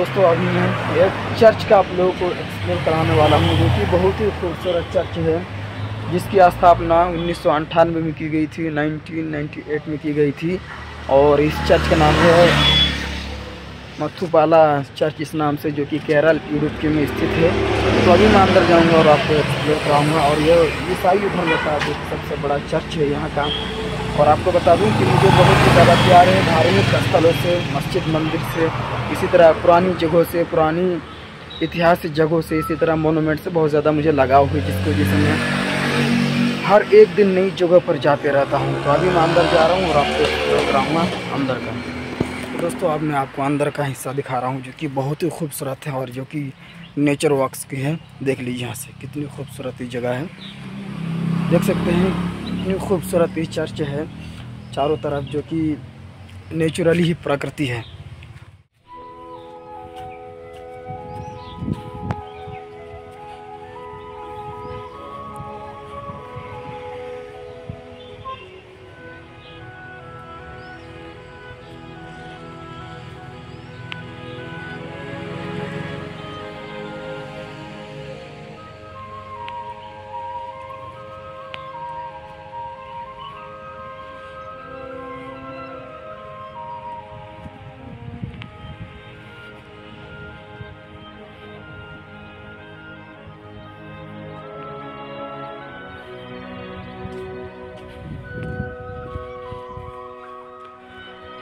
दोस्तों अभी मैं एक चर्च का आप लोगों को एक्सप्लोर कराने वाला हूँ, जो कि बहुत ही खूबसूरत चर्च है, जिसकी स्थापना उन्नीस में की गई थी 1998 में की गई थी, और इस चर्च का नाम है मथुपाला चर्च, इस नाम से जो कि केरल, यूरोप के में स्थित है। तो अभी मैं अंदर जाऊँगा और आपको एक्सप्लोर कराऊँगा, और यह ईसाई धर्म का सबसे बड़ा चर्च है यहाँ का। और आपको बता दूँ कि मुझे बहुत ही ज़्यादा प्यार है, धार्मिक स्थलों से, मस्जिद मंदिर से इसी तरह पुरानी जगहों से, पुरानी ऐतिहासिक जगहों से, इसी तरह मोनूमेंट से बहुत ज़्यादा मुझे लगाव हुई, जिसकी वजह से मैं हर एक दिन नई जगह पर जाते रहता हूँ। तो अभी मैं अंदर जा रहा हूँ और आपको कराऊँगा अंदर का। दोस्तों, अब मैं आपको अंदर का हिस्सा दिखा रहा हूँ, जो कि बहुत ही खूबसूरत है और जो कि नेचर वॉक्स की है। देख लीजिए यहाँ से, कितनी खूबसूरत ये जगह है। देख सकते हैं, कितनी खूबसूरत ये चर्च है, चारों तरफ़ जो कि नेचुरली ही प्रकृति है।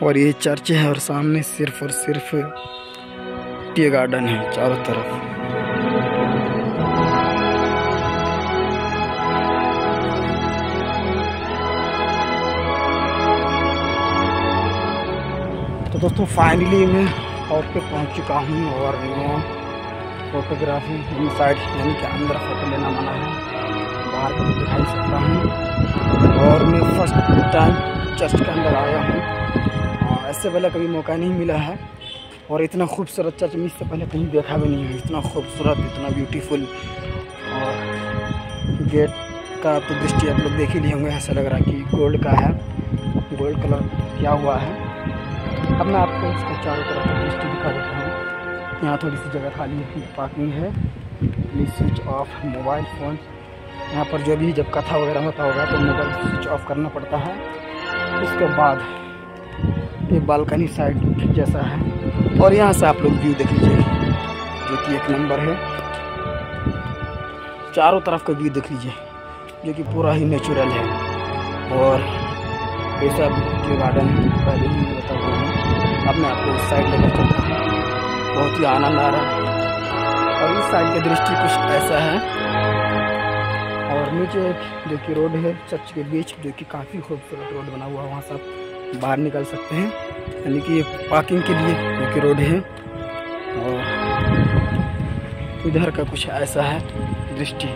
और ये चर्च है और सामने सिर्फ़ और सिर्फ़ टी गार्डन है, चारों तरफ़। तो दोस्तों फाइनली मैं और पे पहुँच चुका हूँ और मैं फोटोग्राफी इन साइड यानी कि अंदर फ़ोटो लेना मना है। बाहर का दिखाई सकता हूँ। और मैं फ़र्स्ट टाइम चर्च के अंदर आया हूँ। इससे पहले कभी मौका नहीं मिला है। और इतना खूबसूरत चर्च में इससे पहले कहीं देखा भी नहीं है। इतना खूबसूरत, इतना ब्यूटीफुल और गेट का तो दृष्टि आप लोग देख ही लिए होंगे, ऐसा लग रहा है कि गोल्ड का है। गोल्ड कलर किया हुआ है। अब मैं आपको इसका चारों तरफ़ का दृष्टि दिखा देता हूँ। यहाँ थोड़ी सी जगह खाली है, पार्किंग है। Please switch off mobile phone यहाँ पर जो भी जब कथा वगैरह होता होगा तो मोबाइल स्विच ऑफ़ करना पड़ता है। उसके बाद ये बालकनी साइड जैसा है। और यहाँ से आप लोग व्यू देख लीजिए, जो कि एक नंबर है। चारों तरफ़ का व्यू देख लीजिए, जो कि पूरा ही नेचुरल है। और ये सब जो गार्डन पहले ही बता हुआ है, अब मैं आपको उस साइड लेकर चलता हूँ। बहुत ही आनंद आ रहा है। और इस साइड की दृष्टि कुछ ऐसा है। और नीचे जो कि रोड है, चर्च के बीच, जो कि काफ़ी खूबसूरत रोड बना हुआ है वहाँ सब। बाहर निकल सकते हैं। यानी कि ये पार्किंग के लिए एक रोड है। और इधर का कुछ ऐसा है दृष्टि।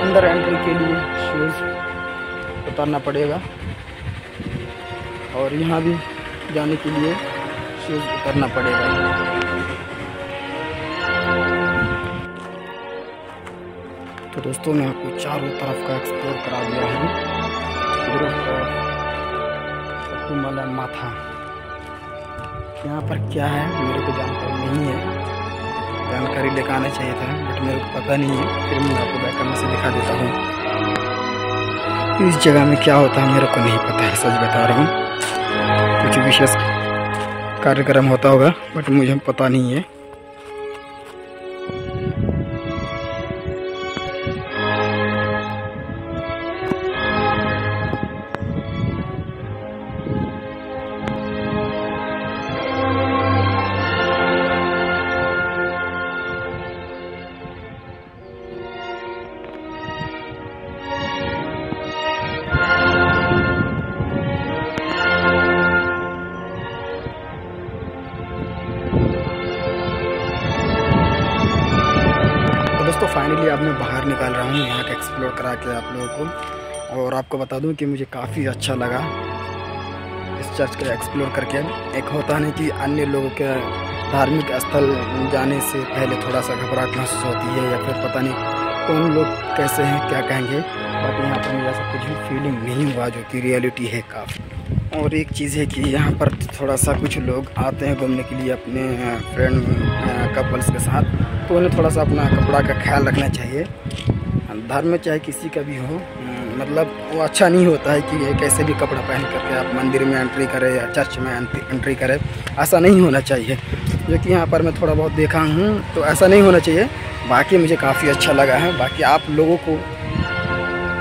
अंदर एंट्री के लिए शूज़ उतारना पड़ेगा। और यहाँ भी जाने के लिए शूज़ उतारना पड़ेगा। तो दोस्तों, मैं आपको चारों तरफ़ का एक्सप्लोर करा दिया हूँ। माथा। यहाँ पर क्या है, मेरे को जानकारी नहीं है। जानकारी लेकर आना चाहिए था बट मेरे को पता नहीं है। फिर मैं आपको बैक में से दिखा देता हूँ। इस जगह में क्या होता है, मेरे को नहीं पता है, सच बता रहा हूँ। कुछ विशेष कार्यक्रम होता होगा बट मुझे पता नहीं है। दोस्तों फाइनली अब मैं बाहर निकाल रहा हूँ, यहाँ का एक्सप्लोर करा के आप लोगों को। और आपको बता दूँ कि मुझे काफ़ी अच्छा लगा इस चर्च का एक्सप्लोर करके। एक होता नहीं कि अन्य लोगों के धार्मिक स्थल जाने से पहले थोड़ा सा घबराहट महसूस होती है, या फिर पता नहीं कौन लोग कैसे हैं, क्या कहेंगे। बट यहाँ पर मुझे ऐसा कुछ भी फीलिंग नहीं हुआ, जो कि रियलिटी है काफ़ी। और एक चीज़ है कि यहाँ पर थोड़ा सा कुछ लोग आते हैं घूमने के लिए अपने फ्रेंड कपल्स के साथ। तो उन्हें थोड़ा सा अपना कपड़ा का ख्याल रखना चाहिए। धर्म चाहे किसी का भी हो मतलब वो अच्छा नहीं होता है कि कैसे भी कपड़ा पहन करके आप मंदिर में एंट्री करें या चर्च में एंट्री करें। ऐसा नहीं होना चाहिए। जो कि यहाँ पर मैं थोड़ा बहुत देखा हूँ तो ऐसा नहीं होना चाहिए। बाकी मुझे काफ़ी अच्छा लगा है। बाकी आप लोगों को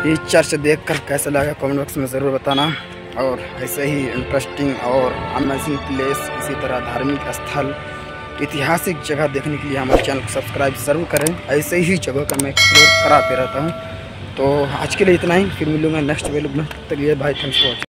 ये चर्च देख कर कैसा लगा कमेंट बॉक्स में ज़रूर बताना। और ऐसे ही इंटरेस्टिंग और अमेजिंग प्लेस इसी तरह धार्मिक स्थल, ऐतिहासिक जगह देखने के लिए हमारे चैनल को सब्सक्राइब ज़रूर करें। ऐसे ही जगह का मैं एक्सप्लोर कराते रहता हूँ। तो आज के लिए इतना ही, फिर मिलूँगा नेक्स्ट वीडियो में। तो ये भाई थैंक्स फॉर